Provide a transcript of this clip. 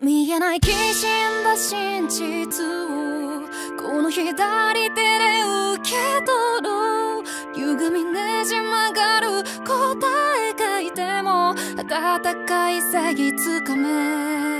見えないきしんだ真実をこの左手で受け取る。歪みねじ曲がる答え書いても暖かい詐欺つかめ。